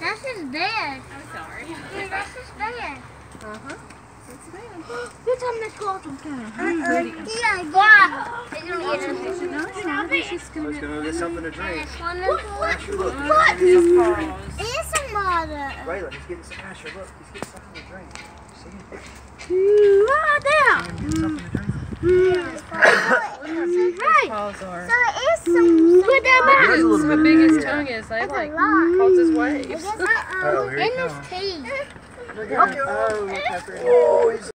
That's his bed. I'm sorry. That's his bed. Uh-huh. That's bad. You're talking to call him, Uh-uh. Yeah, yeah. They're going to get us. Stop it. She's going to go get something to drink. Look, What? look. It's a mother. Right, he's getting some Asher. Look, he's getting something to drink. See? Paws are. so it is some. Put that There's a How little bit. big his yeah. tongue is. They That's a like lot. causes It waves. is, uh, um, Oh, here he in his comes. teeth. Look at him. Oh, look how pretty. Oh, he's